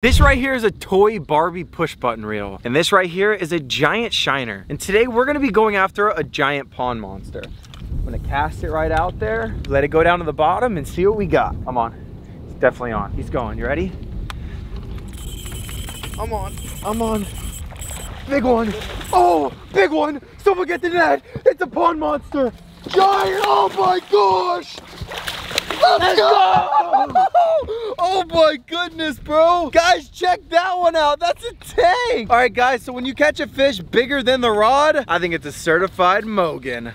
This right here is a toy Barbie push button reel. And this right here is a giant shiner. And today we're gonna be going after a giant pond monster. I'm gonna cast it right out there, let it go down to the bottom and see what we got. I'm on. It's definitely on. He's going. You ready? I'm on. I'm on. Big one. Oh, big one. Someone get the net. It's a pond monster. Giant. Oh my gosh. Let's go! Oh my goodness, bro. Guys, check that one out. That's a tank. All right, guys, so when you catch a fish bigger than the rod, I think it's a certified Mogan.